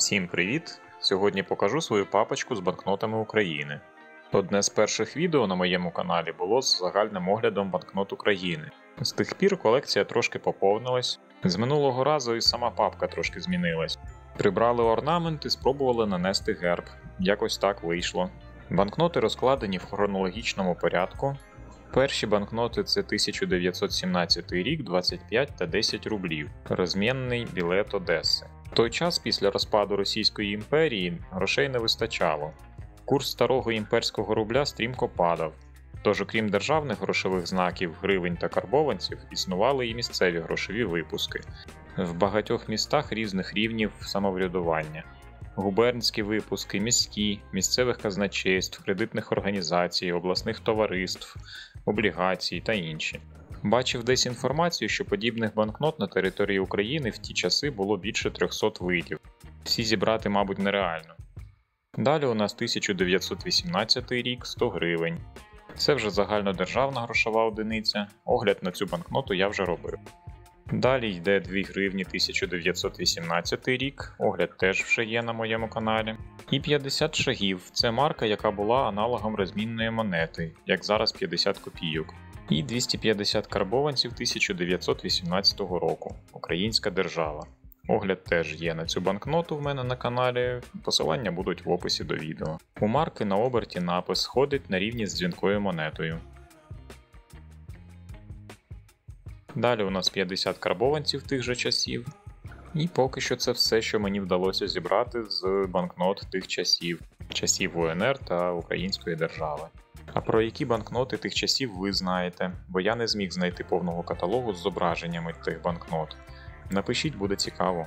Всім привіт! Сьогодні покажу свою папочку з банкнотами України. Одне з перших відео на моєму каналі було з загальним оглядом банкнот України. З тих пір колекція трошки поповнилась. З минулого разу і сама папка трошки змінилась. Прибрали орнамент і спробували нанести герб. Якось так вийшло. Банкноти розкладені в хронологічному порядку. Перші банкноти це 1917 рік, 25 та 10 рублів, розмінний білет Одеси. В той час після розпаду Російської імперії грошей не вистачало. Курс старого імперського рубля стрімко падав. Тож, окрім державних грошових знаків, гривень та карбованців, існували і місцеві грошові випуски в багатьох містах різних рівнів самоврядування. Губернські випуски, міські, місцевих казначейств, кредитних організацій, обласних товариств, облігацій та інші. Бачив десь інформацію, що подібних банкнот на території України в ті часи було більше 300 видів. Всі зібрати, мабуть, нереально. Далі у нас 1918 рік 100 гривень. Це вже загальнодержавна грошова одиниця. Огляд на цю банкноту я вже робив. Далі йде 2 гривні 1918 рік, огляд теж вже є на моєму каналі. І 50 шагів це марка, яка була аналогом розмінної монети, як зараз 50 копійок. І 250 карбованців 1918 року Українська держава. Огляд теж є на цю банкноту в мене на каналі, посилання будуть в описі до відео. У марки на оберті напис ходить на рівні з дзвінкою монетою. Далі у нас 50 карбованців тих же часів. І поки що це все, що мені вдалося зібрати з банкнот тих часів, часів УНР та Української держави. А про які банкноти тих часів ви знаєте, бо я не зміг знайти повного каталогу з зображеннями тих банкнот. Напишіть, буде цікаво.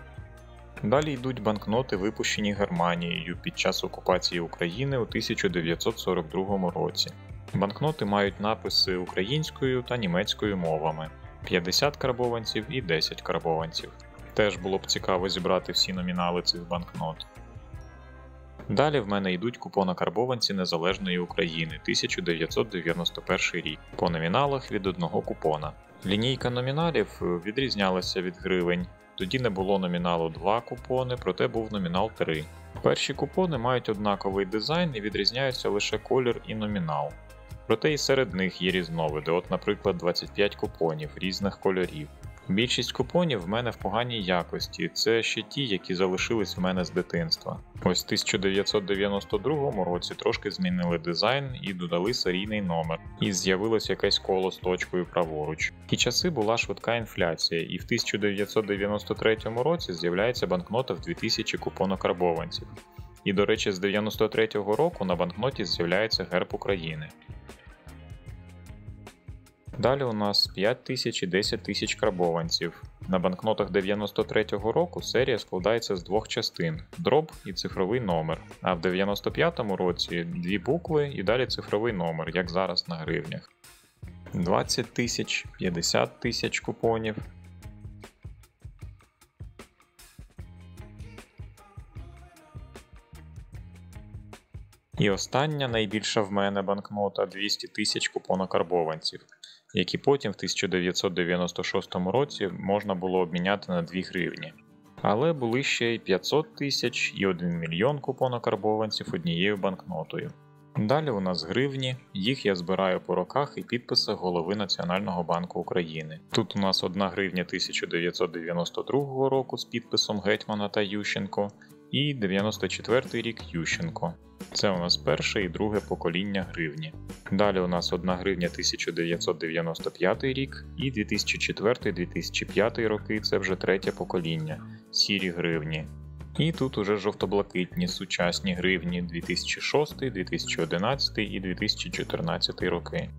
Далі йдуть банкноти, випущені Германією під час окупації України у 1942 році. Банкноти мають написи українською та німецькою мовами 50 карбованців і 10 карбованців. Теж було б цікаво зібрати всі номінали цих банкнот. Далі в мене йдуть купонокарбованці Незалежної України 1991 рік по номіналах від одного купона. Лінійка номіналів відрізнялася від гривень. Тоді не було номіналу 2 купони, проте був номінал 3. Перші купони мають однаковий дизайн і відрізняються лише колір і номінал. Проте і серед них є різновиди, от, наприклад, 25 купонів різних кольорів. Більшість купонів в мене в поганій якості, це ще ті, які залишились в мене з дитинства. Ось в 1992 році трошки змінили дизайн і додали серійний номер, і з'явилось якесь коло з точкою праворуч. Ті часи була швидка інфляція, і в 1993 році з'являється банкнота в 2000 купонокарбованців. І, до речі, з 93-го року на банкноті з'являється герб України. Далі у нас 5 тисяч і 10 тисяч карбованців. На банкнотах 93-го року серія складається з двох частин дроб і цифровий номер. А в 95-му році дві букви і далі цифровий номер, як зараз на гривнях. 20 тисяч, 50 тисяч купонів. І остання найбільша в мене банкнота 200 тисяч купонокарбованців які потім в 1996 році можна було обміняти на 2 гривні. Але були ще й 500 тисяч і 1 мільйон купонокарбованців однією банкнотою. Далі у нас гривні, їх я збираю по роках і підписах голови Національного банку України. Тут у нас 1 гривня 1992 року з підписом Гетьмана та Ющенко, і 94 рік Ющенко. Це у нас перше і друге покоління гривні. Далі у нас 1 гривня 1995 рік і 2004-2005 роки це вже третє покоління, сірі гривні. І тут уже жовто-блакитні сучасні гривні 2006, 2011 і 2014 роки.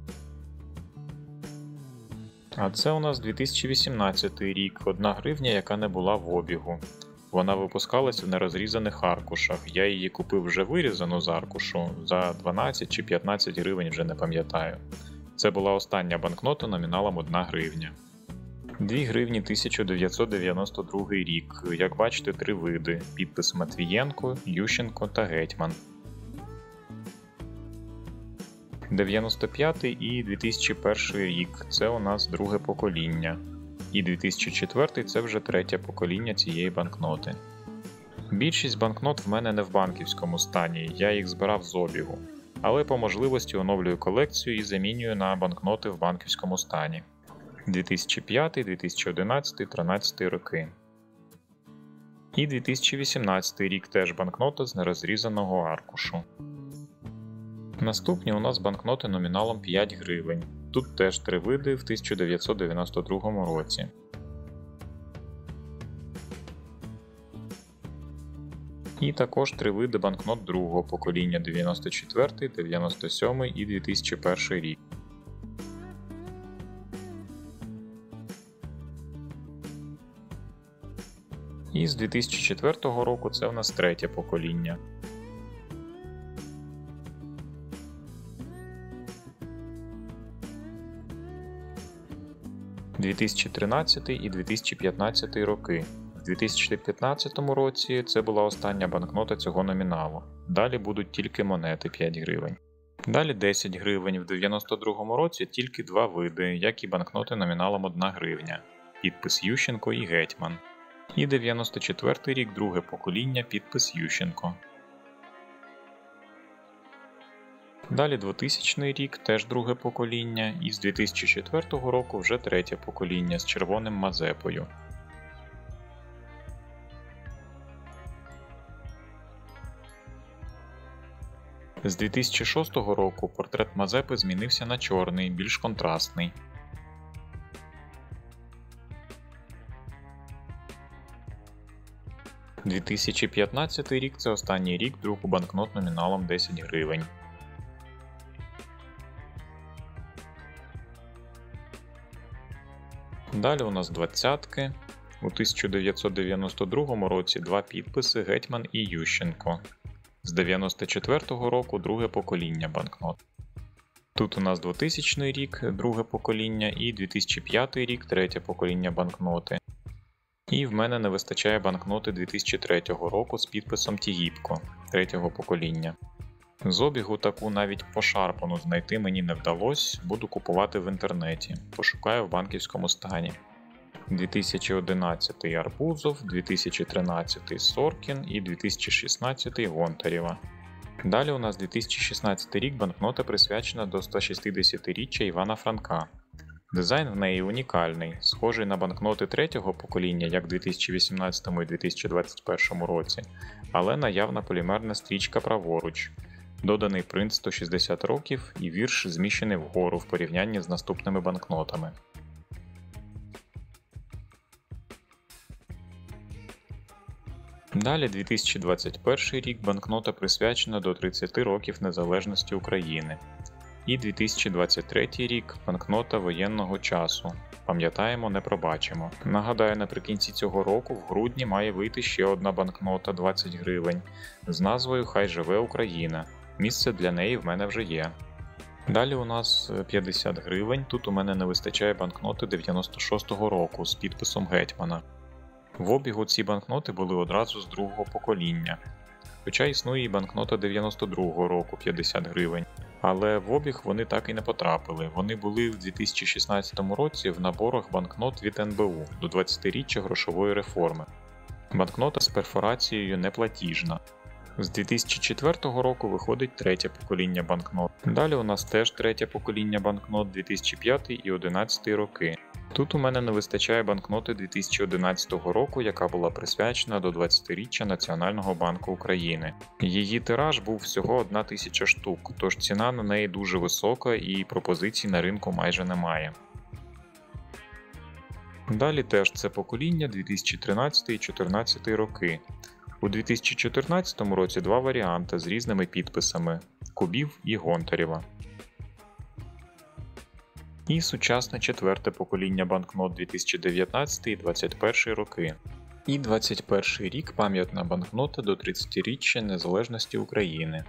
А це у нас 2018 рік, одна гривня, яка не була в обігу. Вона випускалась в нерозрізаних аркушах. Я її купив вже вирізану з аркушу за 12 чи 15 гривень, вже не пам'ятаю. Це була остання банкнота номіналом 1 гривня. 2 гривні 1992 рік. Як бачите, три види: підпис Матвієнко, Ющенко та Гетьман. 95 і 2001 рік це у нас друге покоління і 2004 це вже третє покоління цієї банкноти. Більшість банкнот в мене не в банківському стані, я їх збирав з обігу, але по можливості оновлюю колекцію і замінюю на банкноти в банківському стані 2005, 2011, 2013 роки. І 2018 рік теж банкнота з нерозрізаного аркушу. Наступні у нас банкноти номіналом 5 гривень. Тут теж три види в 1992 році. І також три види банкнот другого покоління 94, 97 і 2001 рік. І з 2004 року це в нас третє покоління. «2013 і 2015 роки. В 2015 році це була остання банкнота цього номіналу. Далі будуть тільки монети 5 гривень. Далі 10 гривень. В 92 році тільки два види, як і банкноти номіналом 1 гривня. Підпис Ющенко і Гетьман. І 94 рік друге покоління підпис Ющенко. Далі 2000 рік теж друге покоління, і з 2004 року вже третє покоління з червоним мазепою. З 2006 року портрет Мазепи змінився на чорний, більш контрастний. – 2015 рік це останній рік друку банкнот номіналом 10 гривень. Далі у нас двадцятки. У 1992 році два підписи Гетьман і Ющенко. З 94-го року друге покоління банкнот. Тут у нас 2000 рік друге покоління і 2005 рік третє покоління банкноти. І в мене не вистачає банкноти 2003 року з підписом Тігіпко третього покоління. З обігу таку навіть пошарпану знайти мені не вдалося, буду купувати в інтернеті, пошукаю в банківському стані. 2011 Арбузов, 2013 Соркін і 2016 Гонтарєва. Далі у нас 2016 рік банкнота присвячена до 160-річчя Івана Франка. Дизайн в неї унікальний, схожий на банкноти третього покоління, як в 2018 і 2021 році, але наявна полімерна стрічка праворуч. Доданий принт 160 років і вірш зміщений вгору в порівнянні з наступними банкнотами. Далі 2021 рік банкнота присвячена до 30 років незалежності України. І 2023 рік банкнота воєнного часу. Пам'ятаємо, не пробачимо. Нагадаю, наприкінці цього року в грудні має вийти ще одна банкнота 20 гривень з назвою Хай живе Україна. Місце для неї в мене вже є. Далі у нас 50 гривень. Тут у мене не вистачає банкноти 96-го року з підписом Гетьмана. В обігу ці банкноти були одразу з другого покоління, хоча існує і банкнота 92-го року 50 гривень. Але в обіг вони так і не потрапили. Вони були в 2016 році в наборах банкнот від НБУ до 20-річчя грошової реформи. Банкнота з перфорацією неплатіжна. З 2004 року виходить третє покоління банкнот. Далі у нас теж третє покоління банкнот 2005 і 2011 роки. Тут у мене не вистачає банкноти 2011 року, яка була присвячена до 20-річчя Національного банку України. Її тираж був всього 1 тисяча штук, тож ціна на неї дуже висока і пропозицій на ринку майже немає. Далі теж це покоління 2013 і 2014 роки. У 2014 році два варіанти з різними підписами Кубів і Гонтарєва. І сучасне четверте покоління банкнот 2019 і 2021 роки. І 21 рік пам'ятна банкнота до 30-річчя Незалежності України.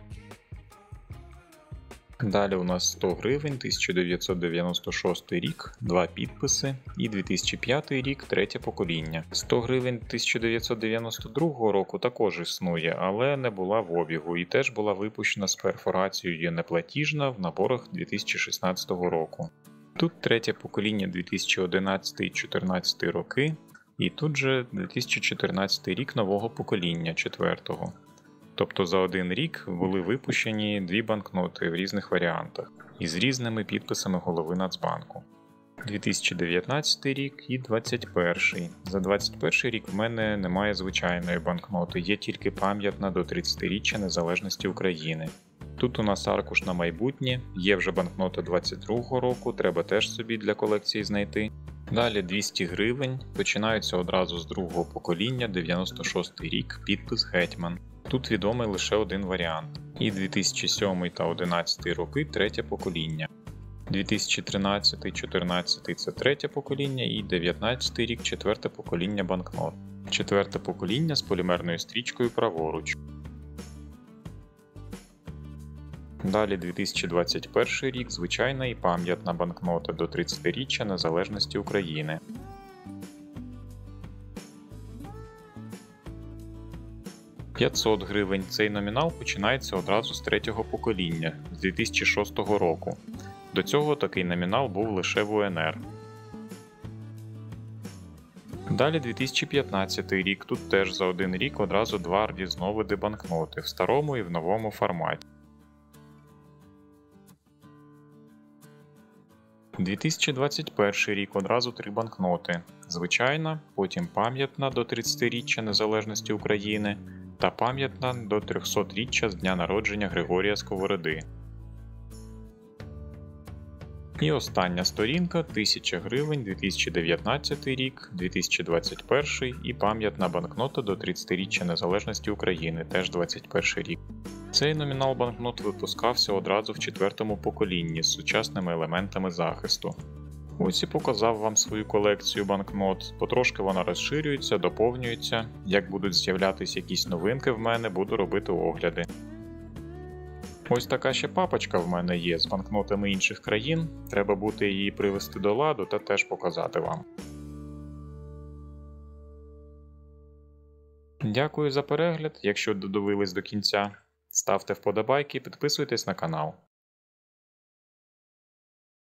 Далі у нас 100 гривень 1996 рік, два підписи, і 2005 рік третє покоління. 100 гривень 1992 року також існує, але не була в обігу і теж була випущена з перфорацією неплатіжна в наборах 2016 року. Тут третє покоління 2011-2014 роки. І тут же 2014 рік нового покоління четвертого. Тобто за один рік були випущені дві банкноти в різних варіантах із різними підписами голови Нацбанку. 2019 рік і 2021. За 2021 рік в мене немає звичайної банкноти, є тільки пам'ятна до 30-річчя Незалежності України. Тут у нас аркуш на майбутнє, є вже банкнота 22 року, треба теж собі для колекції знайти. Далі 200 гривень, починаються одразу з другого покоління, 96 рік, підпис Гетьман. Тут відомий лише один варіант. І 2007 та 2011 роки третє покоління. 2013-14 це третє покоління і 19 рік четверте покоління банкнот. Четверте покоління з полімерною стрічкою праворуч. Далі 2021 рік звичайна і пам'ятна банкнота до 30-річчя Незалежності України. «500 гривень. Цей номінал починається одразу з третього покоління з 2006 року. До цього такий номінал був лише в УНР. Далі 2015 рік. Тут теж за один рік одразу два різновиди банкноти в старому і в новому форматі. 2021 рік одразу три банкноти. Звичайна, потім пам'ятна до 30-річчя Незалежності України та пам'ятна до 300-річчя з дня народження Григорія Сковороди. І остання сторінка 1000 гривень 2019 рік, 2021 і пам'ятна банкнота до 30-річчя Незалежності України, теж 21 рік. Цей номінал банкнот випускався одразу в четвертому поколінні з сучасними елементами захисту. Ось і показав вам свою колекцію банкнот, потрошки вона розширюється, доповнюється. Як будуть з'являтися якісь новинки в мене, буду робити огляди. Ось така ще папочка в мене є з банкнотами інших країн. Треба буде її привести до ладу та теж показати вам. Дякую за перегляд. Якщо додивились до кінця, ставте вподобайки, підписуйтесь на канал.